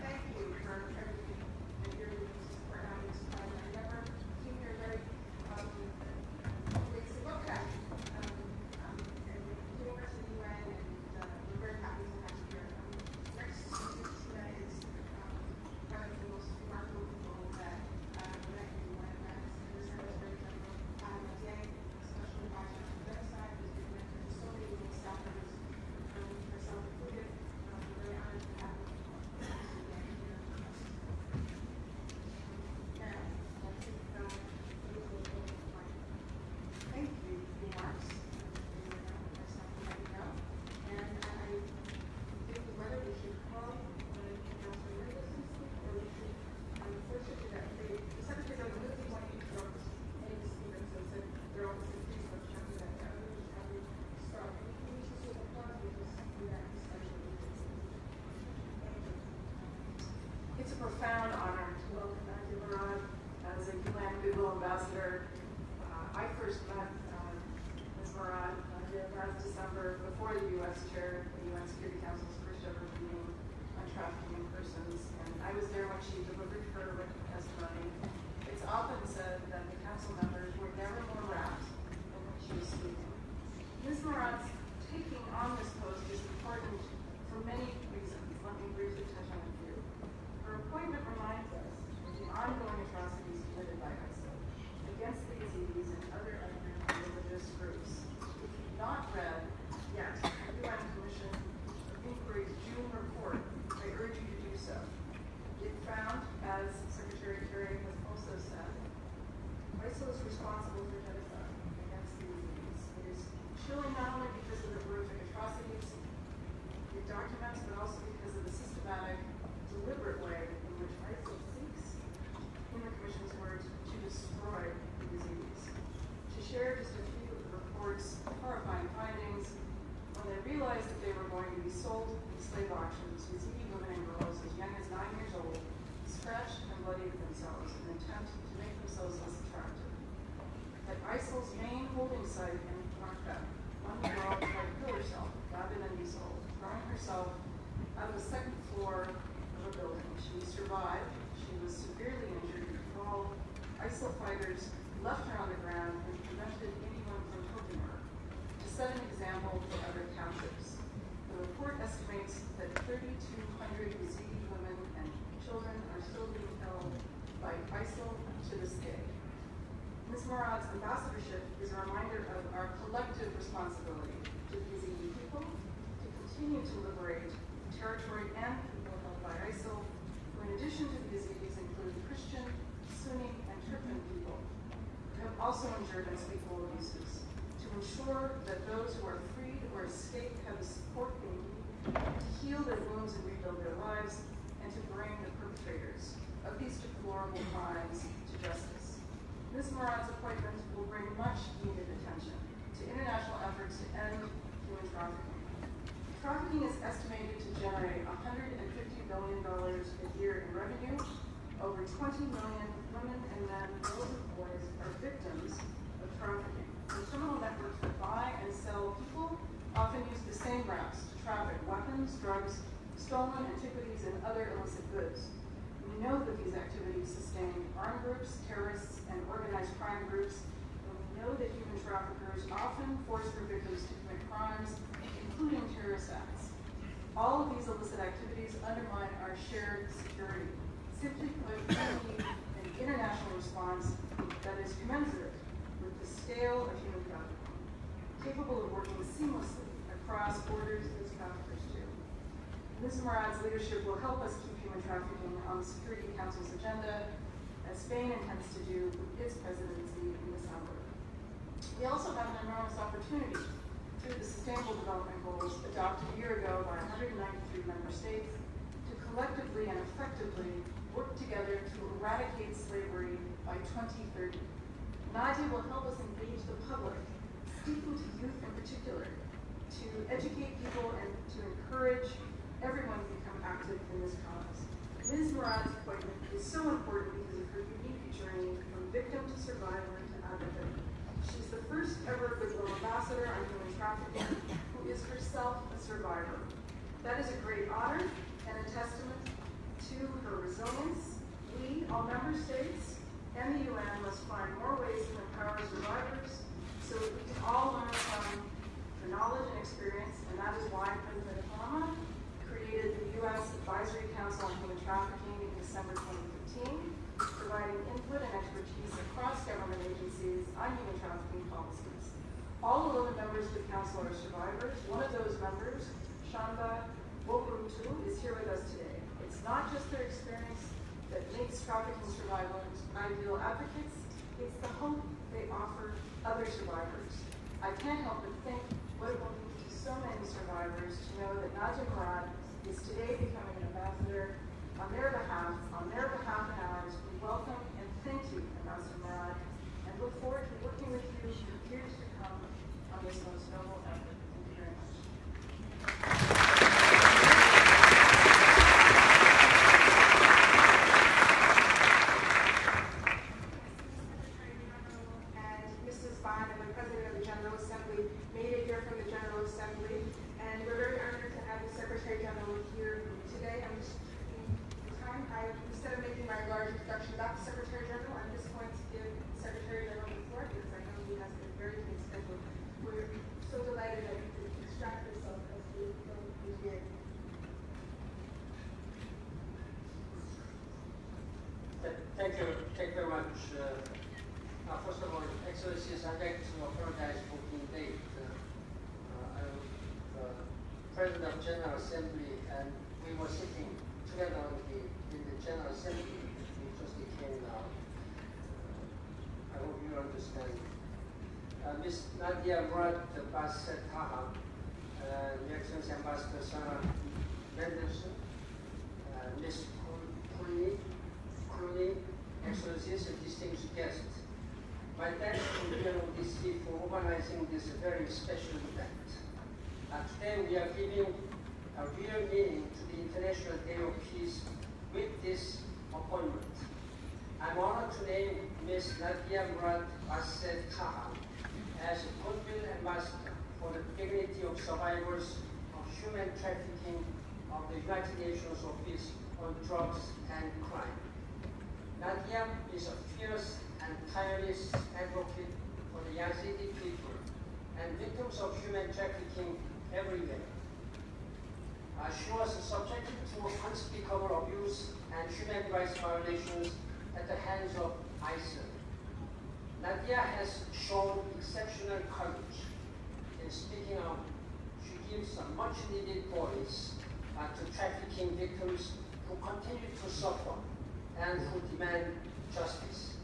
Thank you. In an attempt to make themselves less attractive. At ISIL's main holding site in Raqqa, one girl tried to kill herself rather than be sold, throwing herself out of the second floor of a building. She survived. She was severely injured in a fall. ISIL fighters left her on the ground and prevented anyone from helping her. To set an example for other captives, the report estimates that 3,200 Yazidi women and children are still being held by ISIL to this day. Ms. Ambassadorship is a reminder of our collective responsibility to the Yazidi people to continue to liberate territory and people held by ISIL, who in addition to the Yazidis include Christian, Sunni, and Turkmen people, who have also endured unspeakable abuses, to ensure that those who are freed or escaped have the support they need to heal their wounds and rebuild their lives, and to bring the perpetrators of these deplorable crimes to justice. Ms. Murad's appointment will bring much needed attention to international efforts to end human trafficking. Trafficking is estimated to generate $150 billion a year in revenue. Over 20 million women and men, girls and boys are victims of trafficking. The criminal networks that buy and sell people often use the same routes to traffic weapons, drugs, stolen antiquities, and other illicit goods. We know that these activities sustain armed groups, terrorists, and organized crime groups, and we know that human traffickers often force their victims to commit crimes, including terrorist acts. All of these illicit activities undermine our shared security. Simply put, we need an international response that is commensurate with the scale of human trafficking, capable of working seamlessly across borders as traffickers. Ms. Murad's leadership will help us keep human trafficking on the Security Council's agenda, as Spain intends to do with its presidency in December. We also have an enormous opportunity through the Sustainable Development Goals adopted a year ago by 193 member states to collectively and effectively work together to eradicate slavery by 2030. NADIA will help us engage the public, speaking to youth in particular, to educate people and to encourage everyone become active in this cause. Ms. Murad's appointment is so important because of her unique journey from victim to survivor to advocate. She's the first ever goodwill ambassador on human trafficking who is herself a survivor. That is a great honor and a testament to her resilience. We, all member states, and the UN must find more ways to empower survivors so that we can all learn from the knowledge and experience, and that is why President Obama U.S. Advisory Council on Human Trafficking in December 2015, providing input and expertise across government agencies on human trafficking policies. All 11 members of the council are survivors. One of those members, Shandra Woworuntu, is here with us today. It's not just their experience that makes trafficking survivors ideal advocates, it's the hope they offer other survivors. I can't help but think what it will mean to so many survivors to know that Nadia Murad is today becoming an ambassador on their behalf, on their behalf and ours. We welcome and thank you, Ambassador Murad, and look forward to working with you for years to come on this most noble effort. Thank you very much. and Mrs. Ban and the President of the General Assembly made it here from the General Assembly. And we're very honored to have the Secretary General here today. I'm just taking the time, I, instead of making my large introduction about the Secretary General, I'm just going to give the Secretary General the floor because I know he has a very big schedule. We're so delighted that you could extract yourself as you, you did. Th- Thank you, thank you very much. Uh, uh, First of all, Excellencies, I'd like to apologize for being late. Uh, uh, I'm the President of General Assembly, and we were sitting together on the, in the General Assembly. We just came now. Uh, I hope you understand. Uh, Ms. Nadia Murad Basee Taha, uh, Your Excellency Ambassador Sarah very special event. Uh, today we are giving a real meaning to the International Day of Peace with this appointment. Honored to name Ms. Nadia Murad Asset Khan as a Goodwill Ambassador for the dignity of survivors of human trafficking of the United Nations Office on Drugs and Crime. Nadia is a fierce and tireless advocate for the Yazidi people and victims of human trafficking everywhere. Uh, she was subjected to unspeakable abuse and human rights violations at the hands of ISIL. Nadia has shown exceptional courage in speaking out. She gives a much needed voice uh, to trafficking victims who continue to suffer and who demand justice.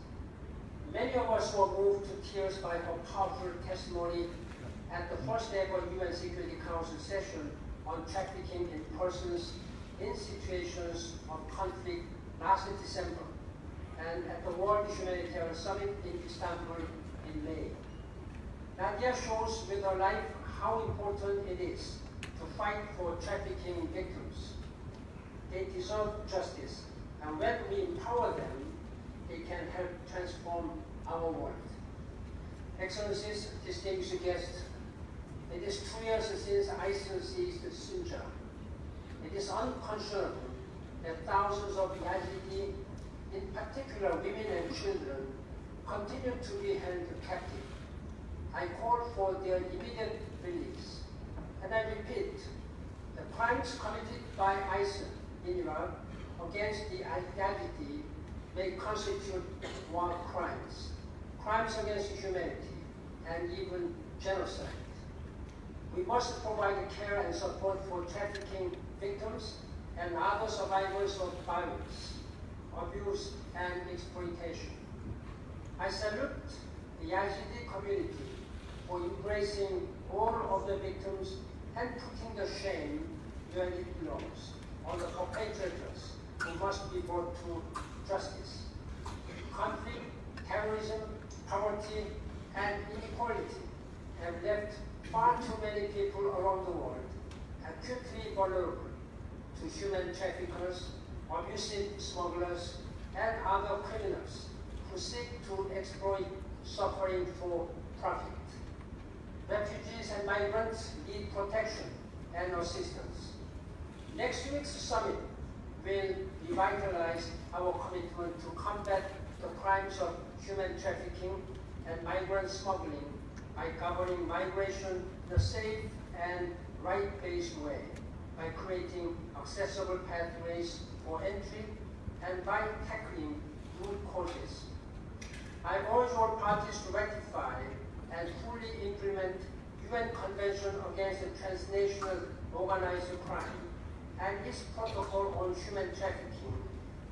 Many of us were moved to tears by her powerful testimony at the first ever UN Security Council session on trafficking in persons in situations of conflict last December and at the World Humanitarian Summit in Istanbul in May. Nadia shows with her life how important it is to fight for trafficking victims. They deserve justice, and when we empower them, they can help transform our world. Excellencies, distinguished guests, it is two years since ISIL seized Sinjar. It is unconscionable that thousands of Yazidi, particular women and children, continue to be held captive. I call for their immediate release. And I repeat, the crimes committed by ISIL in Iraq against the Yazidi may constitute war crimes, crimes against humanity, and even genocide. We must provide care and support for trafficking victims and other survivors of violence, abuse, and exploitation. I salute the Yazidi community for embracing all of the victims and putting the shame where it belongs on the perpetrators who must be brought to justice. Conflict, terrorism, poverty, and inequality have left far too many people around the world acutely vulnerable to human traffickers, abusive smugglers, and other criminals who seek to exploit suffering for profit. Refugees and migrants need protection and assistance. Next week's summit will revitalize our commitment to combat the crimes of human trafficking and migrant smuggling by governing migration in a safe and right-based way, by creating accessible pathways for entry, and by tackling root causes. I urge all parties to ratify and fully implement UN Convention Against Transnational Organized Crime and its protocol on human trafficking,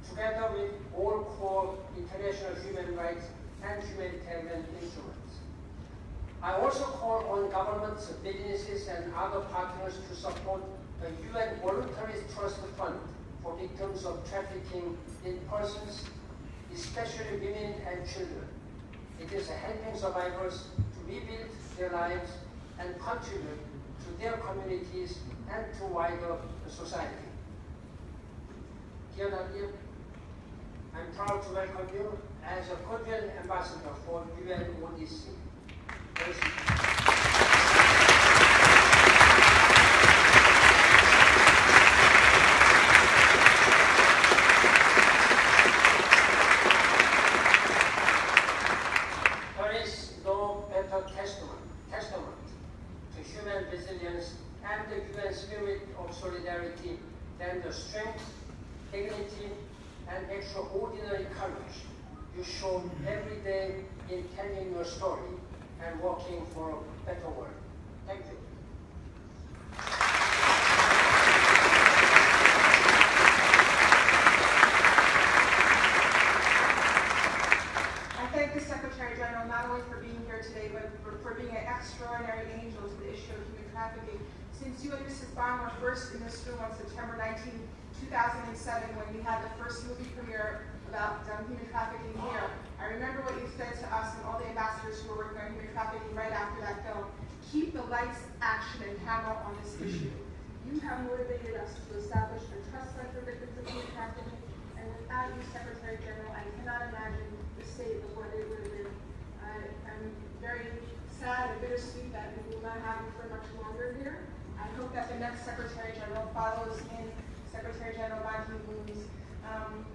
together with all core international human rights and humanitarian instruments. I also call on governments, businesses, and other partners to support the UN Voluntary Trust Fund for victims of trafficking in persons, especially women and children. It is helping survivors to rebuild their lives and contribute to their communities and to wider society. Dear Nadia, I'm proud to welcome you as a Goodwill Ambassador for UNODC. Thank you. There is no better testament, testament to human resilience and the UN spirit of than the strength, dignity, and extraordinary courage you show every day in telling your story and working for a better world. Thank you. I thank the Secretary General not only for being here today, but for, for being an extraordinary angel to the issue of human trafficking. Since you and Mrs. Ban were first in this room on September 19, 2007, when we had the first movie premiere about um, human trafficking here, I remember what you said to us and all the ambassadors who were working on human trafficking right after that film. keep the lights, action, and camera on this issue. You have motivated us to establish a trust fund for victims of human trafficking, and without you, Secretary General, I cannot imagine the state of what it would have been. I, I'm very sad and bittersweet that we will not have you for much longer here. I hope that the next Secretary General follows in Secretary General Ban Ki-moon's um,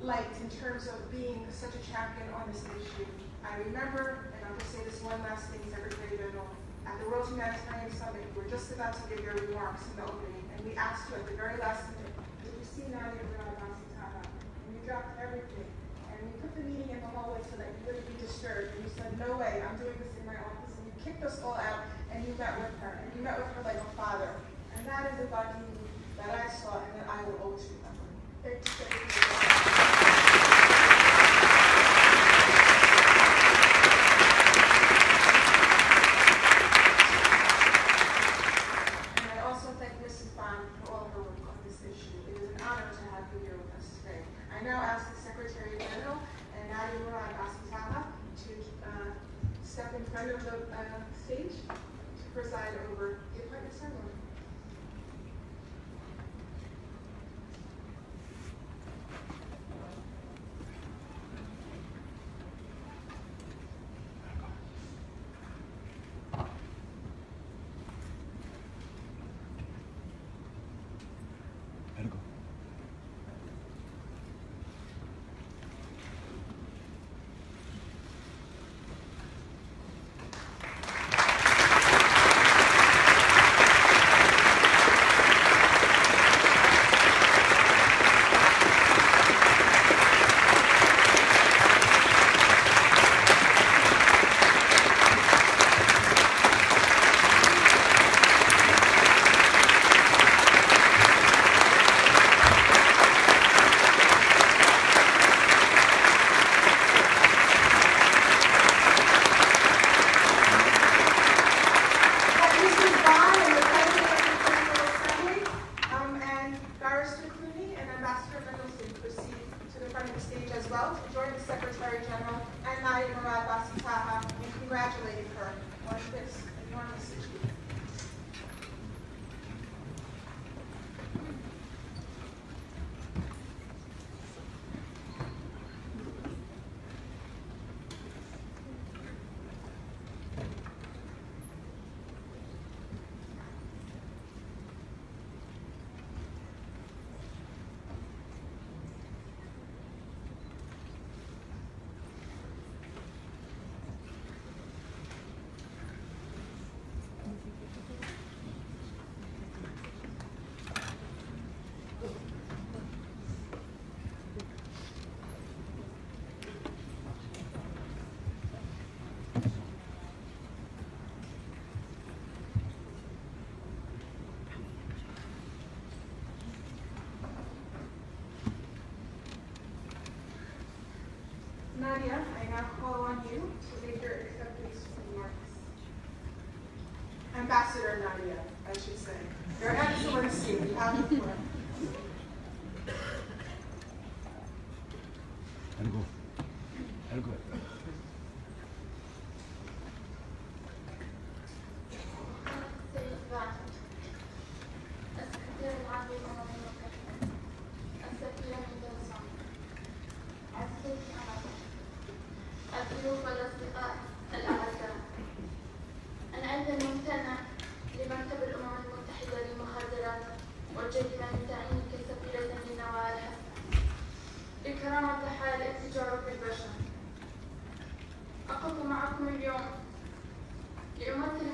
light in terms of being such a champion on this issue. I remember, and I'll just say this one last thing, Secretary General, at the World Humanitarian Summit, you were just about to give your remarks in the opening, and we asked you at the very last minute, did you see Nadia Murad Basitana? And you dropped everything. And we put the meeting in the hallway so that you wouldn't be disturbed. And you said, no way, I'm doing this in my office. And you kicked us all out, and you met with her. And you met with her like a father. And that is the body that I saw and that I will always remember. Thank you,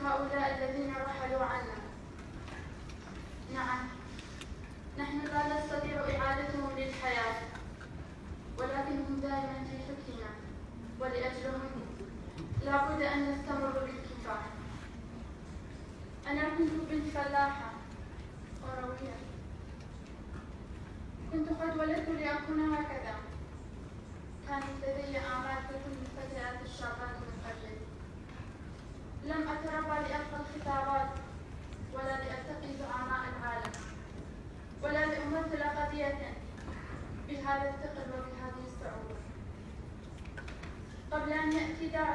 powder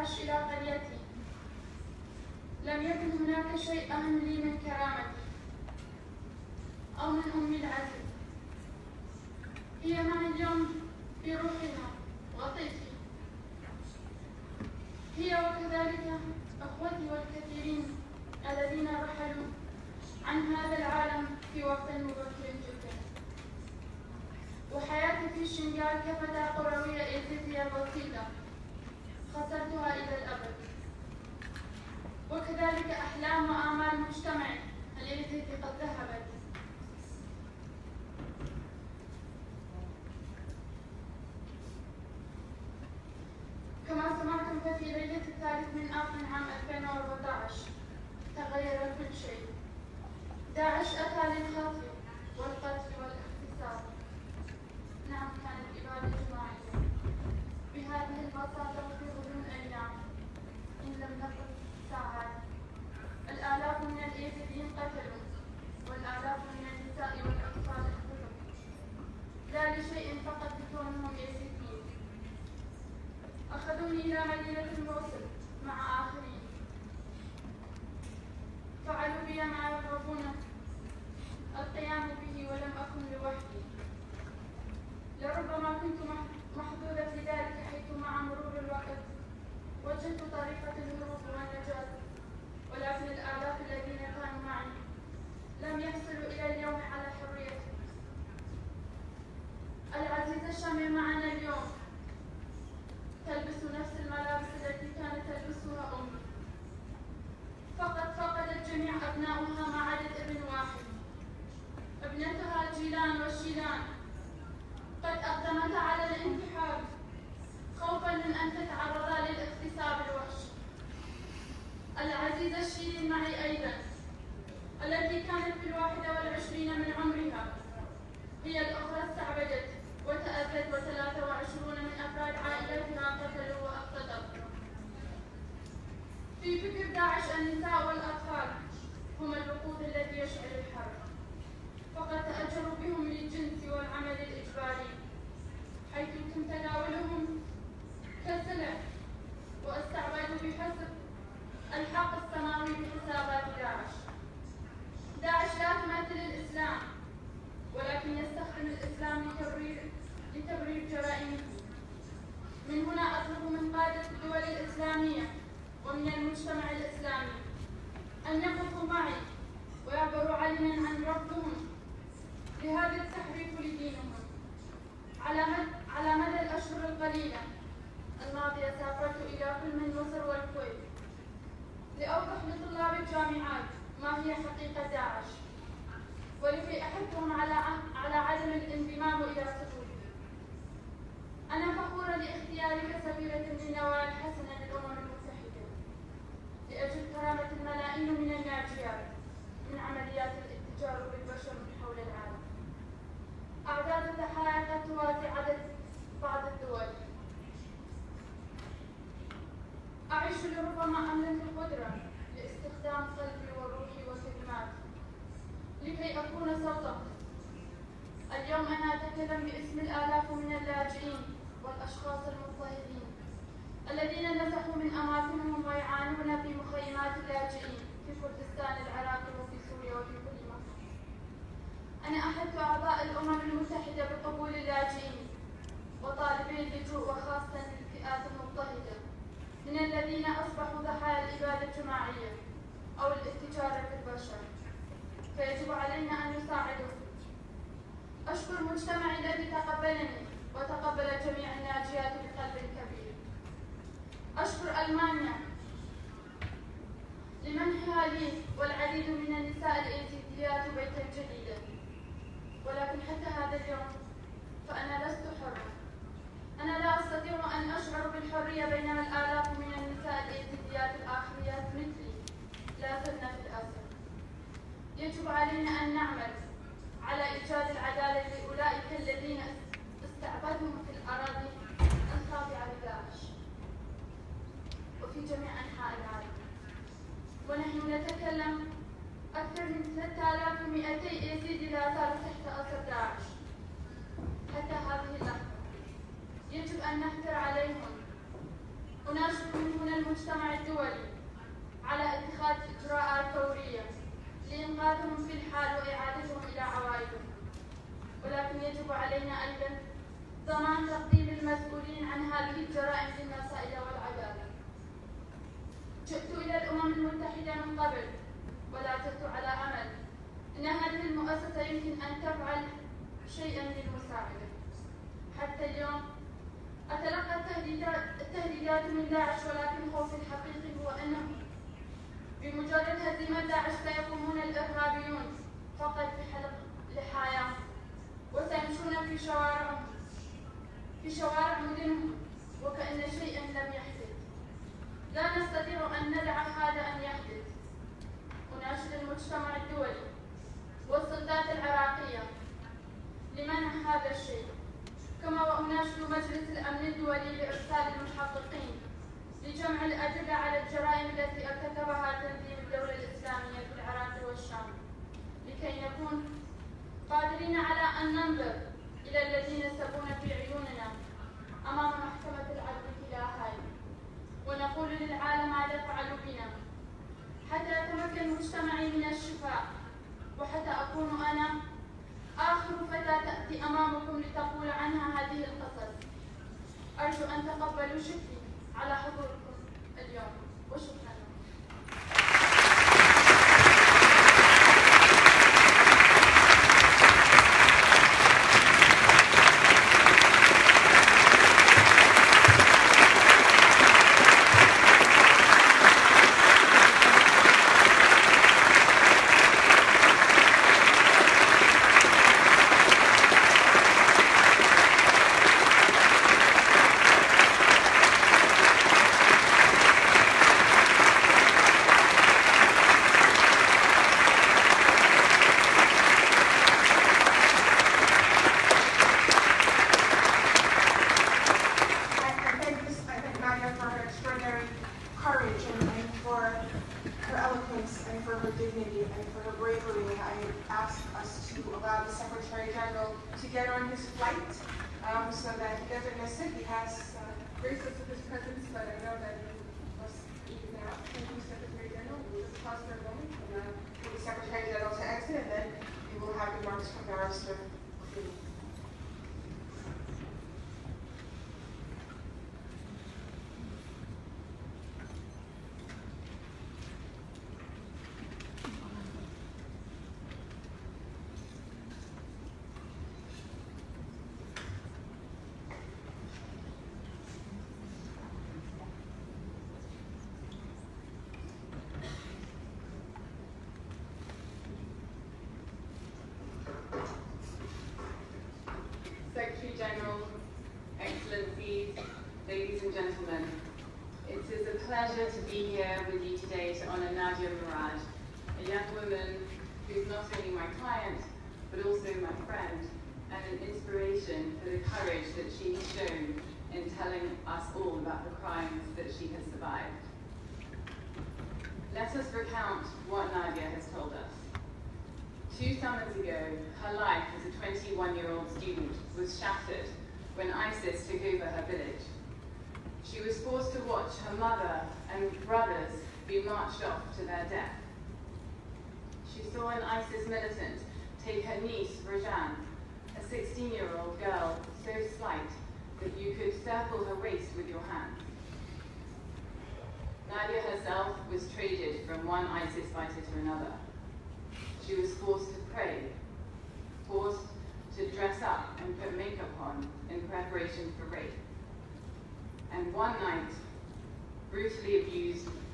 Shri Ram وآمال مجتمعي هي حقيقة داعش ولكي أحثهم على على عدم الانضمام إلى صفوفه. أنا فخورة لاختيارك سفيرة لنوال حسنة للأمم المتحدة لأجل كرامة الملايين من الناجيات من عمليات الاتجار بالبشر من حول العالم. أعداد الضحايا توازي عدد بعض الدول. أعيش لربما أملك القدرة لاستخدام قلبي لكي أكون صوتا اليوم أنا أتكلم باسم الآلاف من اللاجئين والأشخاص المضطهدين الذين نزحوا من أماكنهم ويعانون في مخيمات اللاجئين في كردستان العراق وفي سوريا وفي كل مكان. أنا أحث أعضاء الأمم المتحدة بقبول اللاجئين وطالبي اللجوء وخاصة للفئات المضطهدة من الذين أصبحوا ضحايا الإبادة الجماعية أو الاتجار بالبشر فيجب علينا أن نساعدهم أشكر مجتمعي الذي تقبلني وتقبل جميع الناجيات بقلب كبير. أشكر ألمانيا لمنحها لي والعديد من النساء الإيزيديات بيتا جديدا. ولكن حتى هذا اليوم فأنا لست حرة. أنا لا أستطيع أن أشعر بالحرية بينما الآلاف من النساء الإيزيديات الآخريات مثلي. لا زلن في يجب علينا أن نعمل على إيجاد العدالة لأولئك الذين استعبدهم في الأراضي الخاضعة لداعش. وفي جميع أنحاء العالم. ونحن نتكلم أكثر من 3200 يزيد لا زالوا تحت أثر داعش. حتى هذه اللحظة يجب أن نحذر عليهم. أناشد من هنا المجتمع الدولي على اتخاذ إجراءات فورية. لإنقاذهم في الحال وإعادتهم إلى عوائلهم ولكن يجب علينا أيضا ضمان تقديم المسؤولين عن هذه الجرائم للمسائل والعدالة. جئت إلى الأمم المتحدة من قبل ولا زلت على أمل. أن هذه المؤسسة يمكن أن تفعل شيئا للمساعدة. حتى اليوم أتلقى التهديدات من داعش ولكن خوفي الحقيقي هو أنه بمجرد هزيمة داعش سيقومون الإرهابيون. فقط بحلق لحاياهم وسيمشون في شوارعهم في شوارع مدنهم وكأن شيئا لم يحدث. لا نستطيع أن ندع هذا أن يحدث. أناشد المجتمع الدولي والسلطات العراقية لمنع هذا الشيء. كما وأناشد مجلس الأمن الدولي بإرسال المحققين. لجمع الأدلة على الجرائم التي ارتكبها تنظيم الدولة الإسلامية في العراق والشام لكي نكون قادرين على أن ننظر إلى الذين سبون في عيوننا أمام محكمة العدل في لاهاي ونقول للعالم ماذا فعلوا بنا. حتى يتمكن مجتمعي من الشفاء وحتى أكون أنا آخر فتاة تأتي أمامكم لتقول عنها هذه القصص. أرجو أن تقبلوا شكري. على حضوركم اليوم وشكرا.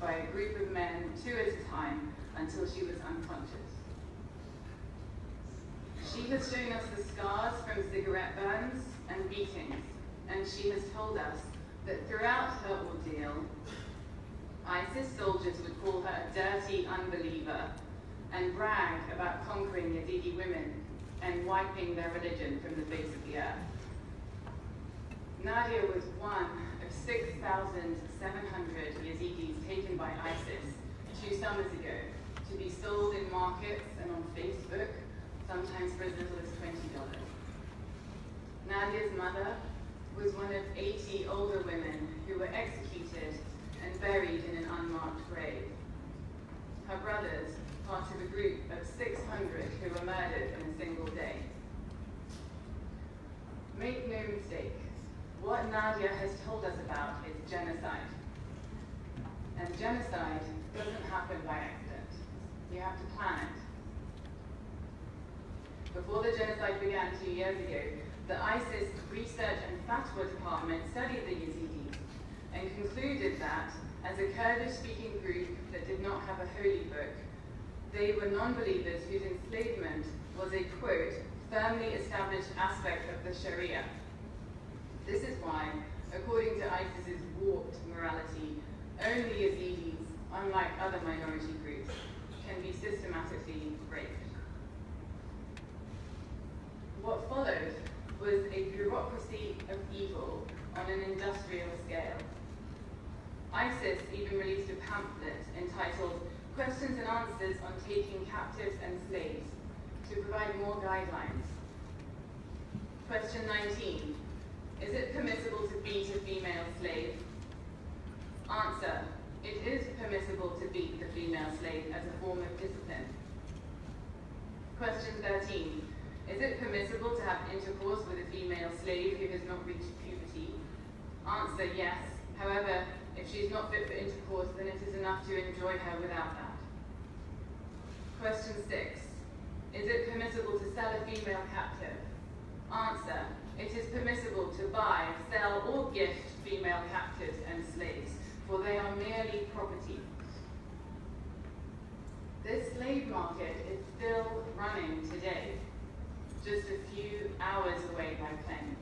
By a group of men, two at a time, until she was unconscious. She has shown us the scars from cigarette burns and beatings, and she has told us that throughout her ordeal, ISIS soldiers would call her a dirty unbeliever and brag about conquering Yazidi women and wiping their religion from the face of the earth. Nadia was one 6,700 Yazidis taken by ISIS two summers ago to be sold in markets and on Facebook, sometimes for as little as $20. Nadia's mother was one of 80 older women who were executed and buried in an unmarked grave. her brothers, part of a group of 600 who were murdered in a single day. Make no mistake, what Nadia has told us about is genocide. And genocide doesn't happen by accident. You have to plan it. Before the genocide began two years ago, the ISIS Research and Fatwa Department studied the Yazidis and concluded that, as a Kurdish-speaking group that did not have a holy book, they were non-believers whose enslavement was a, quote, firmly established aspect of the Sharia. This is why, according to ISIS's warped morality, only Yazidis, unlike other minority groups, can be systematically raped. What followed was a bureaucracy of evil on an industrial scale. ISIS even released a pamphlet entitled Questions and Answers on Taking Captives and Slaves to provide more guidelines. Question 19. Is it permissible to beat a female slave? Answer. It is permissible to beat the female slave as a form of discipline. Question 13. Is it permissible to have intercourse with a female slave who has not reached puberty? Answer, yes. However, if she is not fit for intercourse, then it is enough to enjoy her without that. Question 6. Is it permissible to sell a female captive? Answer, it is permissible to buy, sell, or gift female captives and slaves, for they are merely property. This slave market is still running today just a few hours away by plane.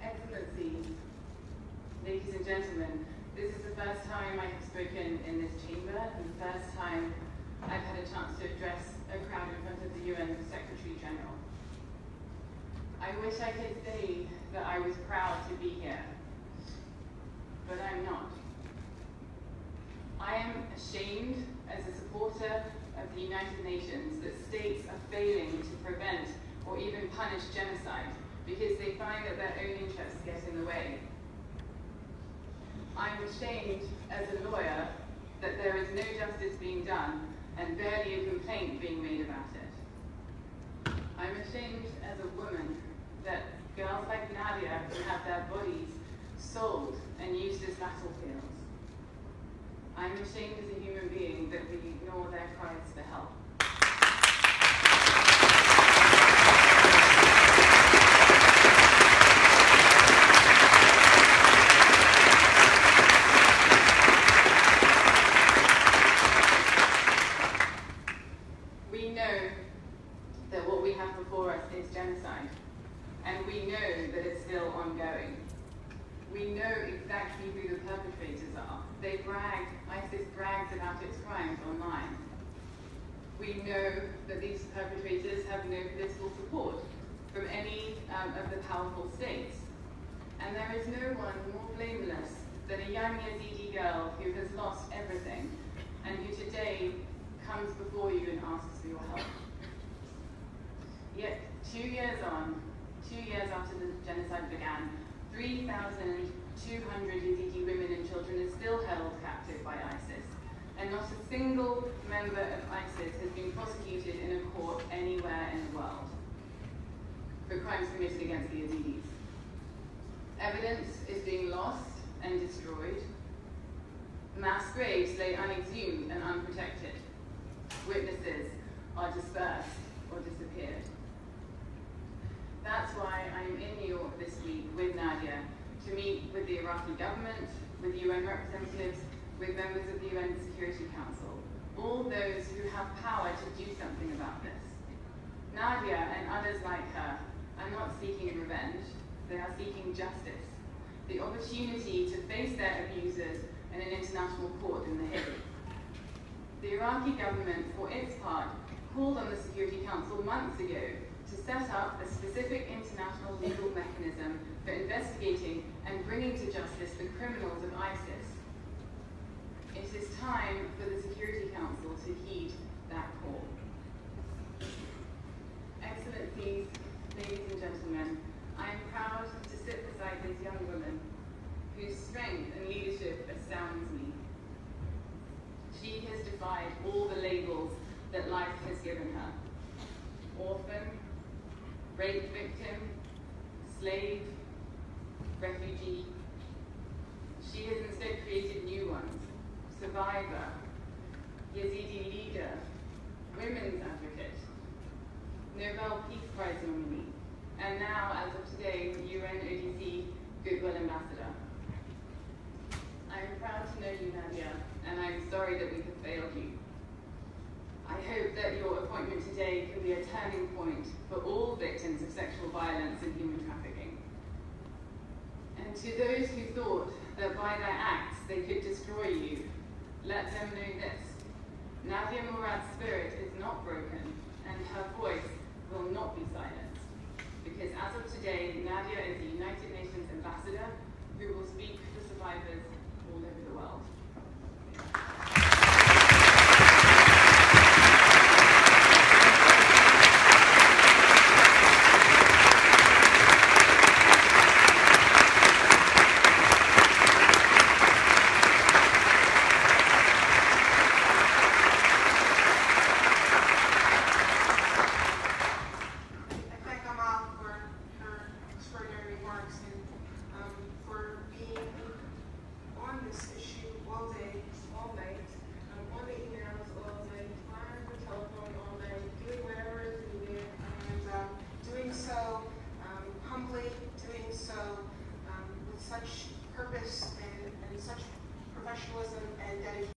Excellencies, ladies and gentlemen, this is the first time I have spoken in this chamber and the first time I've had a chance to address a crowd in front of the UN Secretary General. I wish I could say that I was proud to be here, but I'm not. I am ashamed as a supporter of the United Nations that states are failing to prevent or even punish genocide because they find that their own interests get in the way. I'm ashamed as a lawyer that there is no justice being done and barely a complaint being made about it. I'm ashamed as a woman that girls like Nadia can have their bodies sold and used as battlefields. I'm ashamed as a human being that we ignore their cries for help. We know that what we have before us is genocide, and we know that it's still ongoing. We know exactly who the perpetrators are. They brag, ISIS brags about its crimes online. We know that these perpetrators have no political support from any um, of the powerful states. And there is no one more blameless than a young Yazidi girl who has lost everything and who today comes before you and asks for your help. Yet, two years on, two years after the genocide began, 3,200 Yazidi women and children are still held captive by ISIS, and not a single member of ISIS has been prosecuted in a court anywhere in the world for crimes committed against the Yazidis. Evidence is being lost and destroyed. Mass graves lay unexhumed and unprotected. Witnesses are dispersed or disappeared. That's why I'm in New York this week with Nadia to meet with the Iraqi government, with UN representatives, with members of the UN Security Council, all those who have power to do something about this. Nadia and others like her are not seeking revenge, they are seeking justice, the opportunity to face their abusers in an international court in The Hague. The Iraqi government, for its part, called on the Security Council months ago to set up a specific international legal mechanism for investigating and bringing to justice the criminals of ISIS. It is time for the Security Council to heed that call. Excellencies, ladies and gentlemen, I am proud to sit beside this young woman whose strength and leadership astounds me. She has defied all the labels that life has given her orphan, rape victim, slave, refugee. She has instead created new ones survivor, Yazidi leader, women's advocate, Nobel Peace Prize nominee, and now, as of today, UN ODC Goodwill Ambassador. I am proud to know you, Nadia, and I am sorry that we have failed you. I hope that your appointment today can be a turning point for all victims of sexual violence and human trafficking. And to those who thought that by their acts they could destroy you, let them know this. Nadia Murad's spirit is not broken, and her voice will not be silenced. Because as of today, Nadia is the United Nations ambassador who will speak for survivors all over the world.